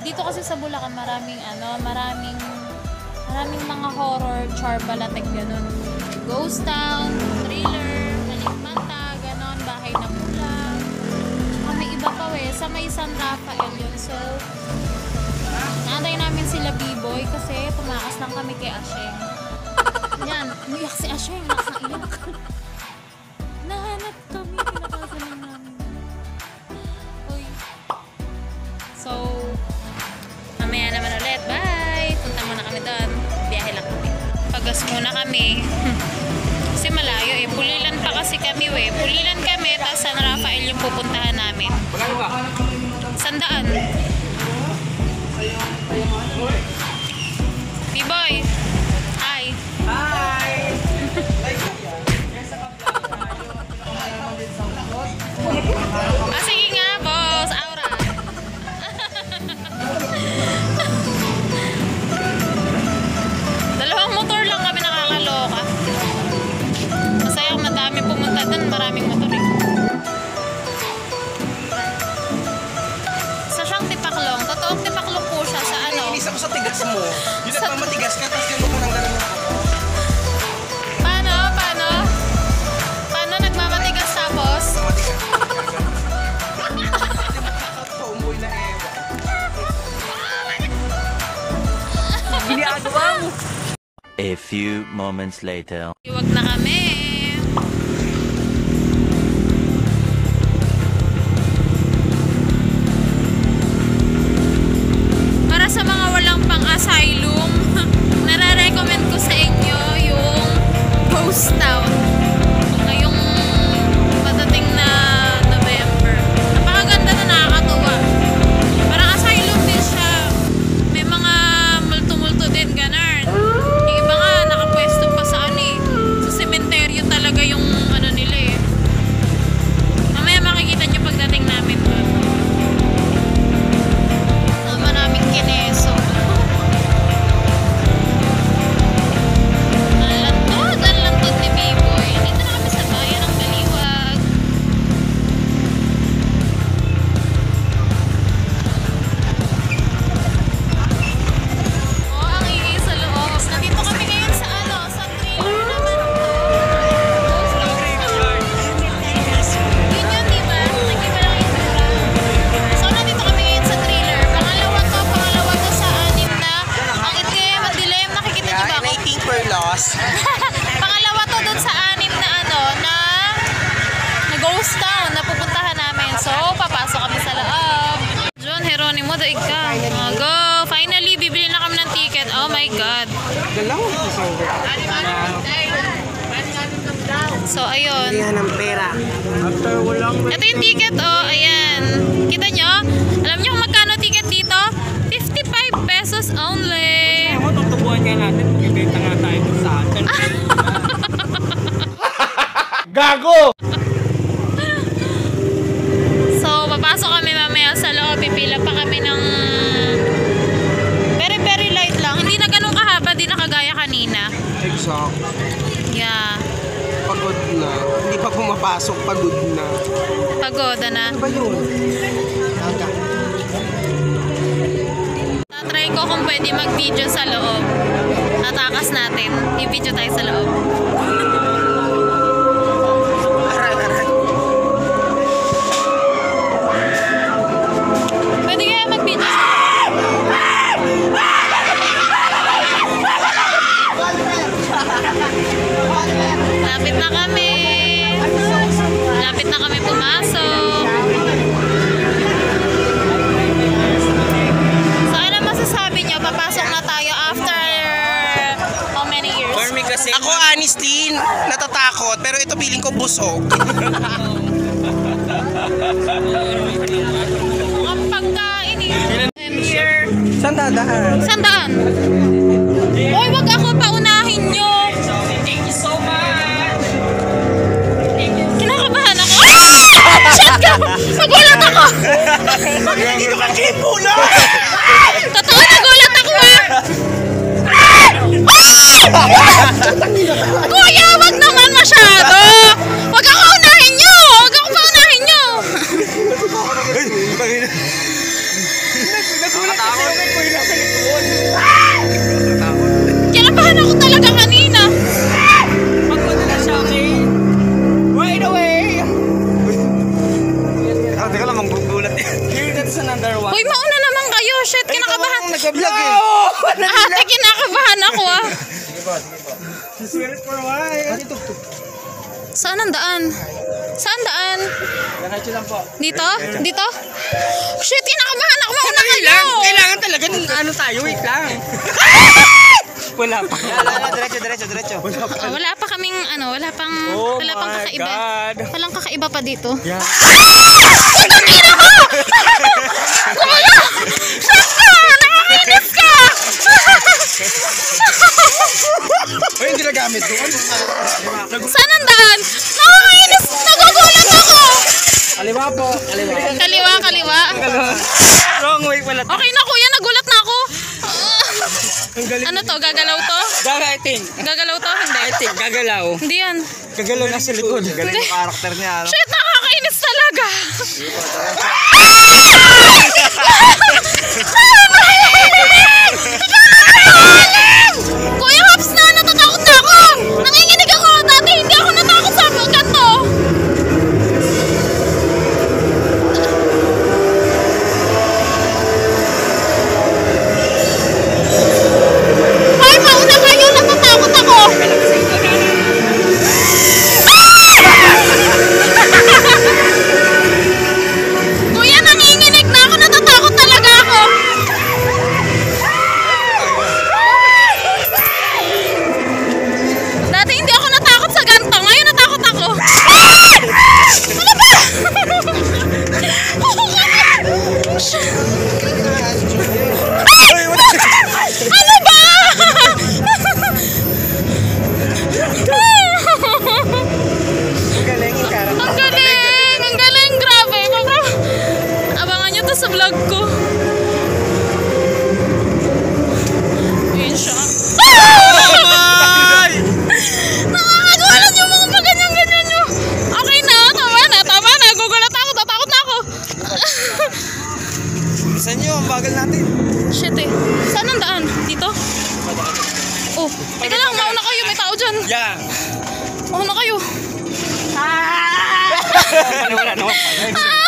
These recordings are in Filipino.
Dito kasi sa Bulacan maraming ano, maraming maraming mga horror, char balatek ganun. Ghost town, thriller, malikmata, ganon, bahay na mula. Tsaka may iba pa eh, sa may San Rafael yun. So, naantay namin sila B-boy kasi tumakas lang kami kay Asheng. Yan, umiyak si Asheng, nakaiyak. Nahanap kami, Pagas muna kami. kasi malayo eh. Pulilan pa kasi kami eh. Pulilan kami, tapos San Rafael yung pupuntahan namin. Sandaan. B-boy! Ako sa tigas mo. Yung Sa- nagmamatigas ka, tapos ganun ka ng ganun ako. Paano? Paano? Paano nagmamatigas tapos? Na eh. A few moments later. Iwag na kami. Ghost town na pupuntahan namin. So, papasok kami sa loob. John Heronimo, daig ka. Oh, go! Finally, bibili na kami ng ticket. Oh my God. Dalawa ko sa So, ayun. Ng pera. Ito yung ticket, oh. Ayan. Kita nyo? Alam nyo kung magkano ticket dito? 55 pesos only. Ako, tutubuan nga natin. Ibenta nga tayo sa atin. So, ko kung pwede mag-video sa loob. Natakas natin. I-video tayo sa loob. Pwede kaya mag-video sa Lapit na kami. Lapit na kami pumasok. Diretso lang po. Dito? Dito? Shit, kinakabahan ako. Mauna kayo. Kailangan, kailangan talaga ng ano tayo, wait lang. Wala pa. Diretso, diretso, diretso. Oh, wala pa kaming ano, wala pang Oh wala pang my kakaiba. God. Walang kakaiba pa dito. Yeah. Kuya! Shut ka! Nakakainis ka! Uy, yung ginagamit doon. Saan ang daan? Nakakainis! Kaliwa po. Kaliwa. Kaliwa, kaliwa. Wrong way pala. Okay na kuya, nagulat na ako. Ano to? Gagalaw to? Think. Gagalaw to? Hindi. I think, gagalaw. Hindi yan. Gagalaw na sa likod. Galing yung karakter niya. Ano? Shit, nakakainis talaga. Kuya sa vlog ko. Ayun siya. Ay! Nakakagulat yung mga paganyan-ganyan nyo. Okay na, tama na, tama na. Gugulat ako, tatakot na ako. Saan nyo? Ang bagal natin. Shit eh. Saan ang daan? Dito? Oh, teka lang, mauna kayo. May tao dyan. Yeah. Mauna kayo. Wala. Ah!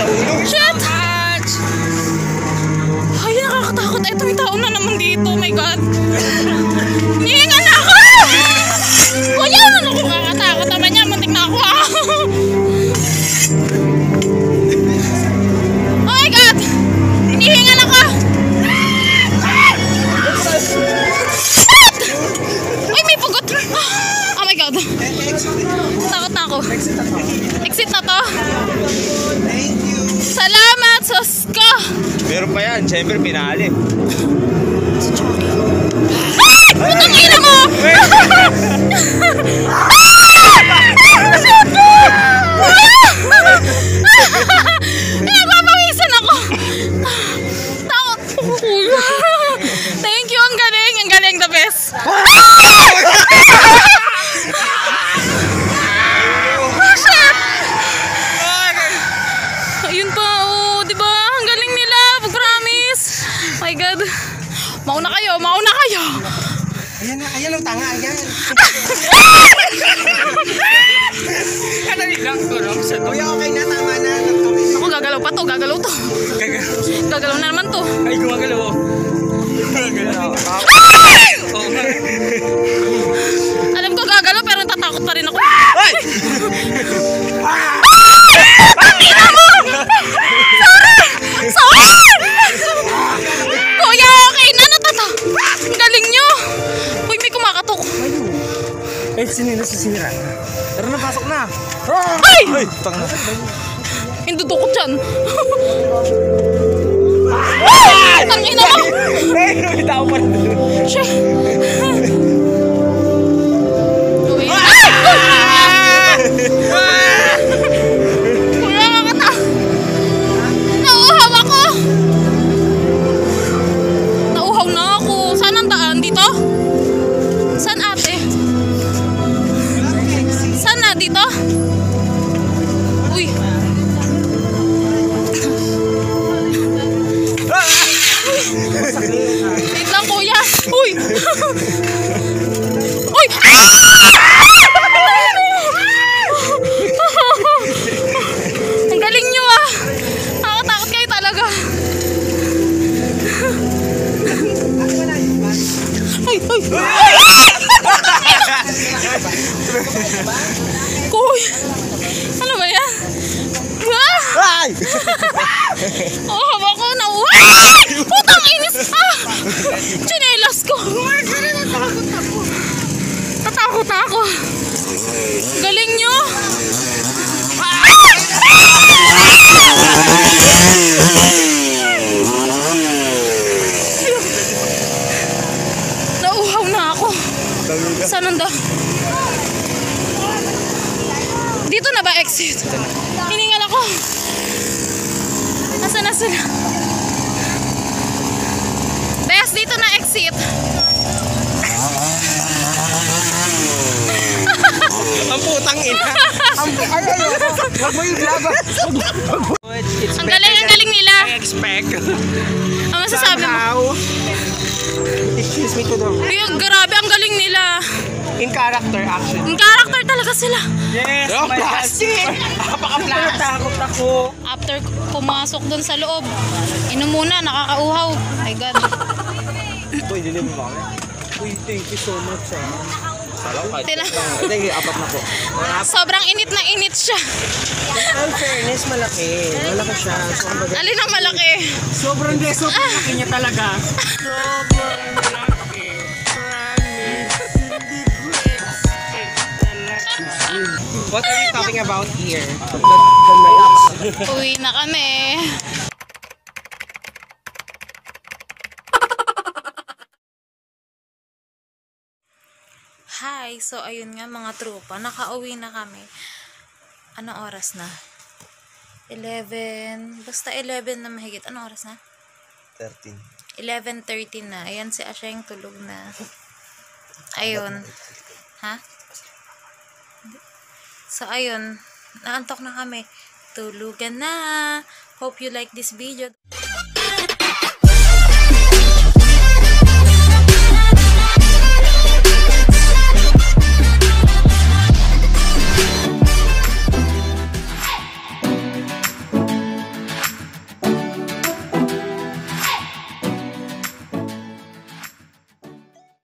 Pansa ulo. Shit! Ay, nakakatakot. Eto, may tao na naman dito. Oh my God. Hihinga na ako! Kuya, ano ko kakatakot naman yan? Muntik na ako. Oh my God! Hinihinga na ka! Shit! Uy, may pugot! Oh my God. Takot na ako. Exit na to. Thank you. Salamat, Sosko! Meron pa yan. Siyempre, pinali. Putang ina mo! Pinagpapawisan ako. Takot. Thank you, ang galing. Ang galing, the best. Gagalaw na naman to. Ay, gumagalaw. nga. Alam ko gagalaw, pero natatakot pa rin ako. Ay! Sorry! Kuya, okay na, natata. Galing nyo. Uy, may kumakatok. Eh, sinira sa sinira. Tara na, pasok na. Ay! Ay, tanga. Hindi dukot dyan. Ang ina mo. Ay, may tao pa rin. Siya. ay, ay. Putang ina. Ang ay ay. Wag mo yung laban. Ang galing, ang galing nila. I expect. Ang masasabi mo? Excuse me to the Yung grabe, ang galing nila. in character action. Ang character talaga sila. Yes, Oh, plastic! Napaka-plastic. Takot ako. After pumasok dun sa loob, inom muna, nakakauhaw. My God. Uy, dilim mo ba? Uy, thank you so much ah. Thank you, apat na po. sobrang init na init siya. Ang fairness, malaki. Malaki siya. Alin ang malaki? Sobrang de, sobrang laki niya talaga. Sobrang laki. Hindi. What are you talking about here? Uwi na kami. Hi! So, ayun nga mga tropa. Nakauwi na kami. Anong oras na? 11. Basta 11 na mahigit. Anong oras na? 13. 11.30 na. Ayan si Asyeng tulog na. Ayun. Ha? So, ayun. Naantok na kami. Tulugan na. Hope you like this video.